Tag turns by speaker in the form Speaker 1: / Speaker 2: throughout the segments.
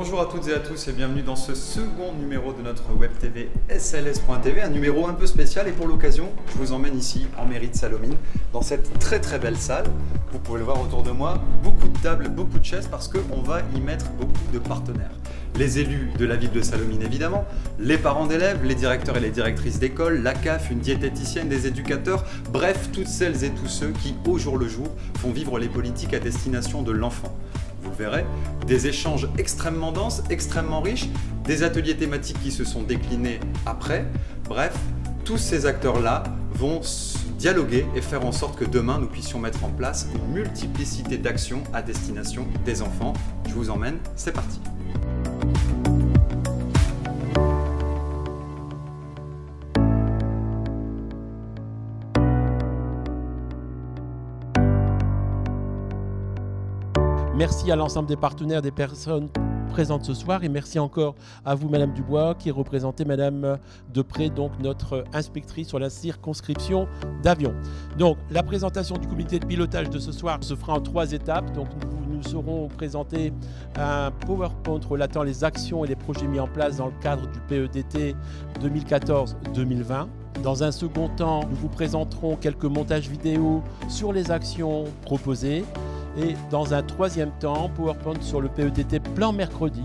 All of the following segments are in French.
Speaker 1: Bonjour à toutes et à tous et bienvenue dans ce second numéro de notre web TV SLS.tv, un numéro un peu spécial et pour l'occasion, je vous emmène ici en mairie de Salomine, dans cette très très belle salle. Vous pouvez le voir autour de moi, beaucoup de tables, beaucoup de chaises parce qu'on va y mettre beaucoup de partenaires. Les élus de la ville de Salomine évidemment, les parents d'élèves, les directeurs et les directrices d'école, la CAF, une diététicienne, des éducateurs, bref, toutes celles et tous ceux qui, au jour le jour, font vivre les politiques à destination de l'enfant vous le verrez, des échanges extrêmement denses, extrêmement riches, des ateliers thématiques qui se sont déclinés après. Bref, tous ces acteurs-là vont dialoguer et faire en sorte que demain nous puissions mettre en place une multiplicité d'actions à destination des enfants. Je vous emmène, c'est parti.
Speaker 2: Merci à l'ensemble des partenaires, des personnes présentes ce soir et merci encore à vous Madame Dubois qui représentez Madame Depré, donc notre inspectrice sur la circonscription d'Avion. Donc la présentation du comité de pilotage de ce soir se fera en trois étapes. Donc nous, nous serons présentés un PowerPoint relatant les actions et les projets mis en place dans le cadre du PEDT 2014-2020. Dans un second temps, nous vous présenterons quelques montages vidéo sur les actions proposées. Et dans un troisième temps, PowerPoint sur le PEDT plan mercredi.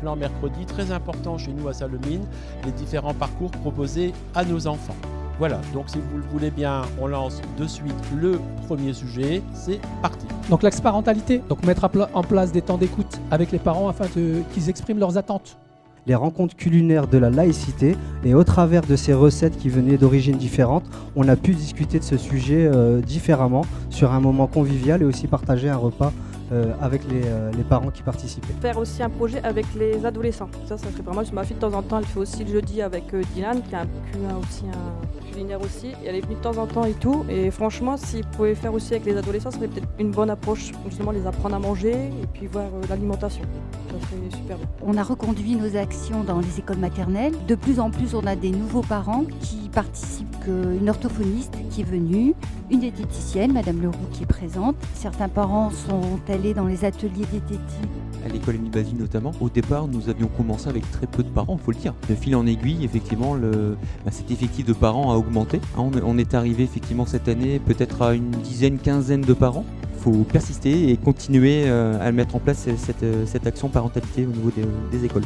Speaker 2: Plan mercredi, très important chez nous à Salomine, les différents parcours proposés à nos enfants. Voilà, donc si vous le voulez bien, on lance de suite le premier sujet. C'est parti.
Speaker 3: Donc l'axe parentalité, donc mettre en place des temps d'écoute avec les parents afin qu'ils expriment leurs attentes
Speaker 4: les rencontres culinaires de la laïcité. Et au travers de ces recettes qui venaient d'origines différentes, on a pu discuter de ce sujet euh, différemment sur un moment convivial et aussi partager un repas euh, avec euh, les, parents qui participaient.
Speaker 5: Faire aussi un projet avec les adolescents. Ça, ça serait vraiment. Ma fille, de temps en temps, elle fait aussi le jeudi avec Dylan, qui a un, aussi un culinaire aussi. Et elle est venue de temps en temps et tout. Et franchement, s'ils pouvaient faire aussi avec les adolescents, ce serait peut-être une bonne approche, justement, les apprendre à manger et puis voir l'alimentation.
Speaker 6: On a reconduit nos actions dans les écoles maternelles. De plus en plus, on a des nouveaux parents qui participent. Une orthophoniste qui est venue, une diététicienne, Madame Leroux, qui est présente. Certains parents sont dans les ateliers diététiques
Speaker 7: à l'école Basile notamment, au départ, nous avions commencé avec très peu de parents, il faut le dire. De fil en aiguille, effectivement, le, bah, cet effectif de parents a augmenté. Hein, on, est arrivé effectivement cette année peut-être à une dizaine, quinzaine de parents faut persister et continuer euh, à mettre en place cette, euh, cette action parentalité au niveau des, écoles.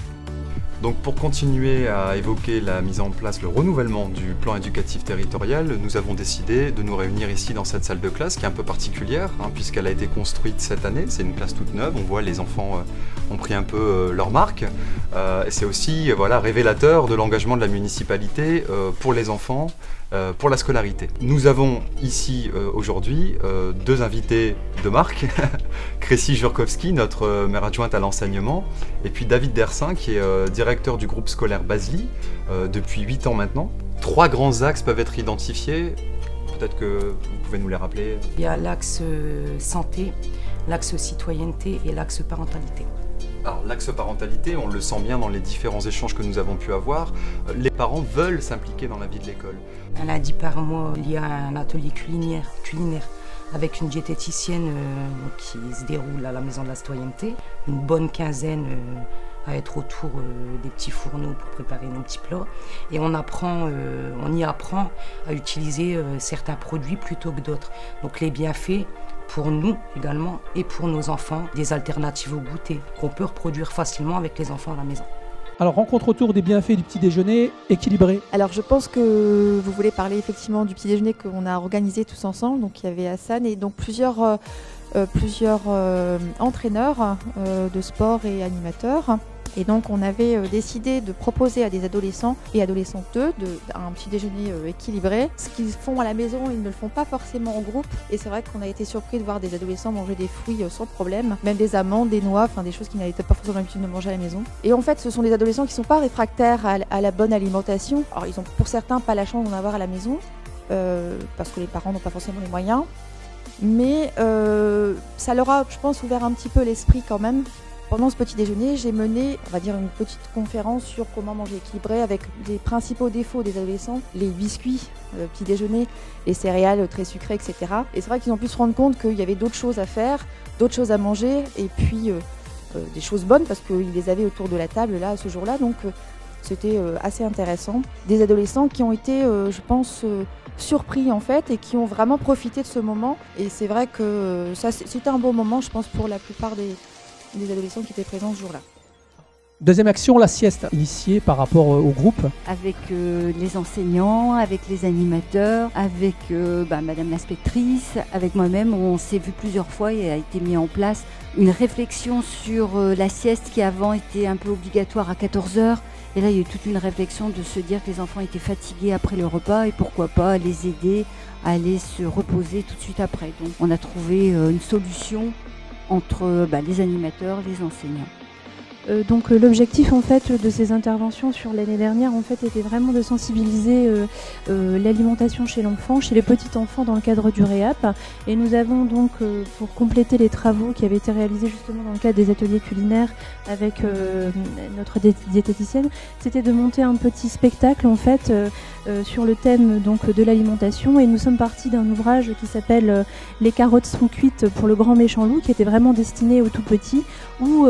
Speaker 1: Donc pour continuer à évoquer la mise en place, le renouvellement du plan éducatif territorial, nous avons décidé de nous réunir ici dans cette salle de classe qui est un peu particulière hein, puisqu'elle a été construite cette année. C'est une classe toute neuve, on voit les enfants euh, ont pris un peu leur marque. et c'est aussi voilà, révélateur de l'engagement de la municipalité pour les enfants, euh, pour la scolarité. Nous avons ici euh, aujourd'hui euh, deux invités de marque, Crécy Jurkowski, notre maire adjointe à l'enseignement, et puis David Dersin, qui est directeur du groupe scolaire Basli depuis 8 ans maintenant. Trois grands axes peuvent être identifiés, peut-être que vous pouvez nous les rappeler.
Speaker 8: Il y a l'axe santé, l'axe citoyenneté et l'axe parentalité.
Speaker 1: Alors l'axe parentalité, on le sent bien dans les différents échanges que nous avons pu avoir, euh, les parents veulent s'impliquer dans la vie de l'école.
Speaker 8: Un lundi par mois, il y a un atelier culinaire, culinaire avec une diététicienne euh, qui se déroule à la Maison de la Citoyenneté, une bonne quinzaine euh, à être autour des petits fourneaux pour préparer nos petits plats. Et on, apprend, on y apprend à utiliser certains produits plutôt que d'autres. Donc les bienfaits, pour nous également et pour nos enfants des alternatives au goûter qu'on peut reproduire facilement avec les enfants à la maison.
Speaker 3: Alors, rencontre autour des bienfaits du petit déjeuner équilibré.
Speaker 5: Alors, je pense que vous voulez parler effectivement du petit déjeuner qu'on a organisé tous ensemble. Donc, il y avait Hassan et donc plusieurs, euh, euh, plusieurs euh, entraîneurs de sport et animateurs et donc on avait euh, décidé de proposer à des adolescents et adolescentes de, un petit déjeuner euh, équilibré. Ce qu'ils font à la maison, ils ne le font pas forcément en groupe. Et c'est vrai qu'on a été surpris de voir des adolescents manger des fruits euh, sans problème, même des amandes, des noix, enfin des choses qu'ils n'avaient pas forcément l'habitude de manger à la maison. Et en fait, ce sont des adolescents qui ne sont pas réfractaires à, la bonne alimentation. Alors ils ont pour certains pas la chance d'en avoir à la maison, parce que les parents n'ont pas forcément les moyens. Mais ça leur a, je pense, ouvert un petit peu l'esprit quand même pendant ce petit déjeuner, j'ai mené, on va dire, une petite conférence sur comment manger équilibré avec les principaux défauts des adolescents, les biscuits, le petit déjeuner, les céréales très sucrées, etc. Et c'est vrai qu'ils ont pu se rendre compte qu'il y avait d'autres choses à faire, d'autres choses à manger, et puis euh, des choses bonnes parce qu'ils les avaient autour de la table là ce jour-là. Donc c'était assez intéressant. Des adolescents qui ont été, je pense, surpris en fait et qui ont vraiment profité de ce moment. Et c'est vrai que ça c'était un bon moment, je pense, pour la plupart des, des adolescents qui étaient présents ce jour-là.
Speaker 3: Deuxième action, la sieste, initiée par rapport euh, au groupe.
Speaker 6: Avec euh, les enseignants, avec les animateurs, avec euh, bah, Madame l'inspectrice, avec moi-même, on s'est vu plusieurs fois et a été mis en place une réflexion sur la sieste qui avant était un peu obligatoire à 14 heures. Et là, il y a eu toute une réflexion de se dire que les enfants étaient fatigués après le repas et pourquoi pas les aider à aller se reposer tout de suite après. Donc, on a trouvé une solution entre bah, les animateurs, les enseignants.
Speaker 9: Euh, donc euh, l'objectif en fait de ces interventions sur l'année dernière en fait était vraiment de sensibiliser euh, l'alimentation chez l'enfant, chez les petits enfants dans le cadre du REAP. Et nous avons donc pour compléter les travaux qui avaient été réalisés justement dans le cadre des ateliers culinaires avec notre diététicienne, c'était de monter un petit spectacle en fait sur le thème donc de l'alimentation. Et nous sommes partis d'un ouvrage qui s'appelle Les carottes sont cuites pour le grand méchant loup, qui était vraiment destiné aux tout petits, où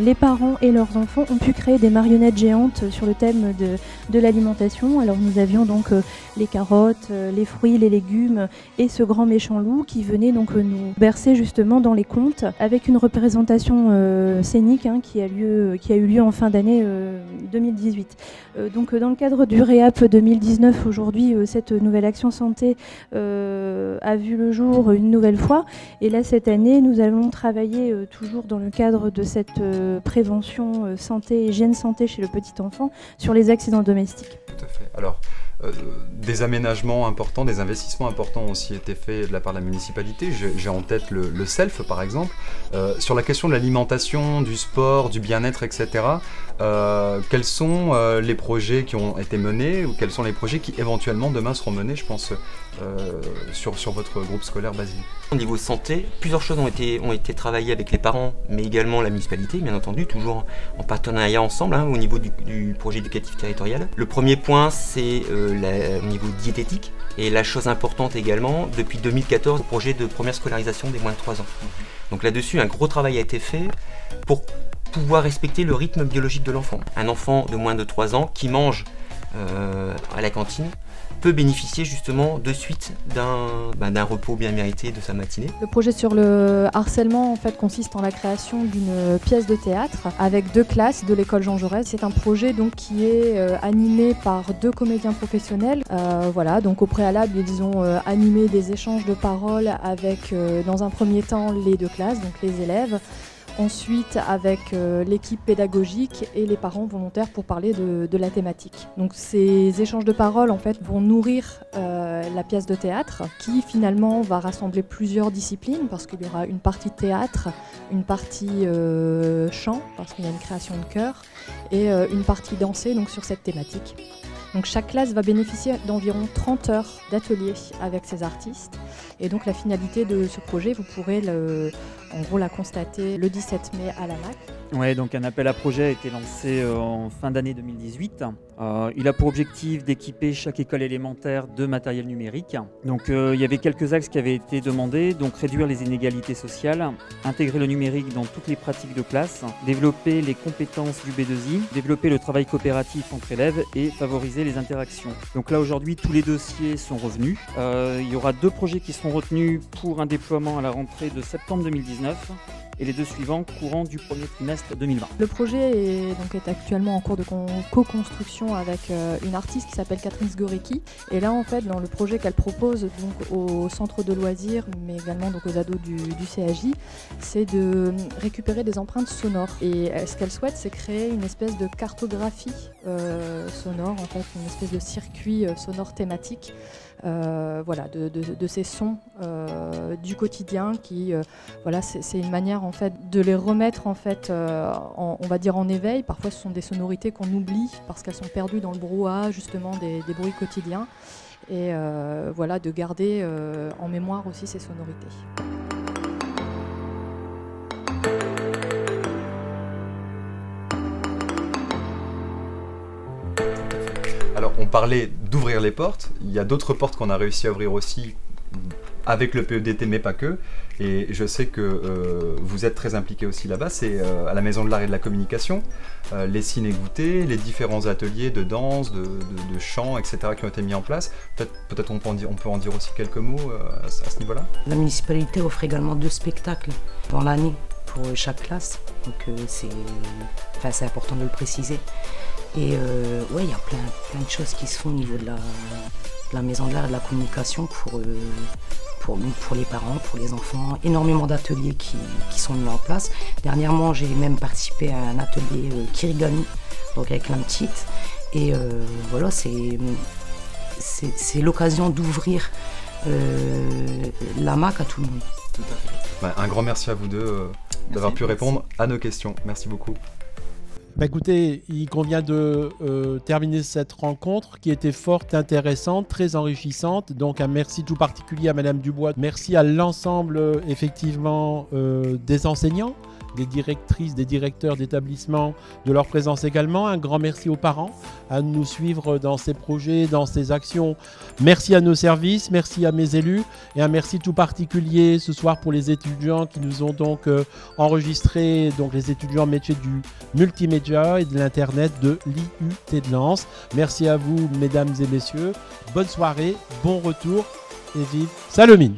Speaker 9: les parents et leurs enfants ont pu créer des marionnettes géantes sur le thème de, de l'alimentation. Alors nous avions donc euh, les carottes, euh, les fruits, les légumes et ce grand méchant loup qui venait donc euh, nous bercer justement dans les contes avec une représentation scénique hein, qui, a lieu, qui a eu lieu en fin d'année 2018. donc dans le cadre du REAP 2019 aujourd'hui, cette nouvelle action santé a vu le jour une nouvelle fois et là cette année nous allons travailler toujours dans le cadre de cette prévention euh, santé, hygiène santé chez le petit enfant sur les accidents domestiques.
Speaker 1: Tout à fait. Alors, euh, des aménagements importants, des investissements importants ont aussi été faits de la part de la municipalité. J'ai en tête le, SELF par exemple. Euh, sur la question de l'alimentation, du sport, du bien-être, etc., quels sont les projets qui ont été menés ou quels sont les projets qui éventuellement demain seront menés, je pense, sur, sur votre groupe scolaire Basile?
Speaker 10: Au niveau santé, plusieurs choses ont été, travaillées avec les parents, mais également la municipalité, bien entendu, toujours en partenariat ensemble hein, au niveau du, projet éducatif territorial. Le premier point, c'est euh, au niveau diététique. Et la chose importante également, depuis 2014, le projet de première scolarisation des moins de 3 ans. Donc là-dessus, un gros travail a été fait pour pouvoir respecter le rythme biologique de l'enfant. Un enfant de moins de 3 ans qui mange euh, à la cantine peut bénéficier justement de suite bah, d'un repos bien mérité de sa matinée.
Speaker 9: Le projet sur le harcèlement en fait consiste en la création d'une pièce de théâtre avec deux classes de l'école Jean Jaurès. C'est un projet donc qui est euh, animé par deux comédiens professionnels. Euh, voilà, donc au préalable ils ont animé des échanges de paroles avec dans un premier temps les deux classes, donc les élèves ensuite avec euh, l'équipe pédagogique et les parents volontaires pour parler de, la thématique. Donc ces échanges de paroles en fait vont nourrir euh, la pièce de théâtre qui finalement va rassembler plusieurs disciplines parce qu'il y aura une partie théâtre, une partie euh, chant parce qu'il y a une création de chœur et une partie dansée sur cette thématique. Donc chaque classe va bénéficier d'environ 30 heures d'atelier avec ces artistes. Et donc la finalité de ce projet, vous pourrez en gros la constater le 17 mai à la MAC.
Speaker 11: Ouais, donc un appel à projet a été lancé euh, en fin d'année 2018. Euh, il a pour objectif d'équiper chaque école élémentaire de matériel numérique. Donc euh, il y avait quelques axes qui avaient été demandés, donc réduire les inégalités sociales, intégrer le numérique dans toutes les pratiques de classe, développer les compétences du B2I, développer le travail coopératif entre élèves et favoriser les interactions. Donc là aujourd'hui tous les dossiers sont revenus. il y aura deux projets qui seront retenus pour un déploiement à la rentrée de septembre 2019 et les deux suivants courant du premier trimestre 2020.
Speaker 9: Le projet est actuellement en cours de co-construction avec euh, une artiste qui s'appelle Catherine Sgorecki. Et là, en fait, dans le projet qu'elle propose donc, au centre de loisirs, mais également donc, aux ados du, CAJ, c'est de récupérer des empreintes sonores. Et euh, ce qu'elle souhaite, c'est créer une espèce de cartographie euh, sonore, en fait, une espèce de circuit sonore thématique euh, voilà, de, ces sons euh, du quotidien qui, euh, voilà, c'est une manière en fait de les remettre en fait, on va dire en éveil. Parfois, ce sont des sonorités qu'on oublie parce qu'elles sont perdues dans le brouhaha justement des, des bruits quotidiens et voilà, de garder en mémoire aussi ces sonorités.
Speaker 1: Parlait d'ouvrir les portes. Il y a d'autres portes qu'on a réussi à ouvrir aussi avec le PEDT, mais pas que. Et je sais que euh, vous êtes très impliqué aussi là-bas, c'est euh, à la Maison de l'Art et de la Communication, euh, les ciné goûtés, les différents ateliers de danse, de, chant, etc. qui ont été mis en place. Peut-être on, peut en dire, aussi quelques mots à, ce niveau-là.
Speaker 8: La municipalité offre également deux spectacles dans l'année pour chaque classe, donc c'est important de le préciser. Et ouais, il y a plein, plein de choses qui se font au niveau de la, de la Maison de l'Art et de la Communication pour pour, pour les parents, pour les enfants, énormément d'ateliers qui, sont mis en place. Dernièrement, j'ai même participé à un atelier euh, Kirigami, donc avec la petite. Et euh, voilà, c'est l'occasion d'ouvrir euh, la MAC à tout le monde.
Speaker 1: Bah, un grand merci à vous deux d'avoir pu répondre à nos questions. Merci beaucoup.
Speaker 2: Bah écoutez, il convient de euh, terminer cette rencontre qui était fort intéressante, très enrichissante. Donc un merci tout particulier à Madame Dubois. Merci à l'ensemble effectivement euh, des enseignants des directrices, des directeurs d'établissements de leur présence également. Un grand merci aux parents à nous suivre dans ces projets, dans ces actions. Merci à nos services, merci à mes élus et un merci tout particulier ce soir pour les étudiants qui nous ont donc euh, enregistré, donc les étudiants métiers du multimédia et de l'internet de l'IUT de Lens. Merci à vous mesdames et messieurs. Bonne soirée, bon retour et vive Salomine.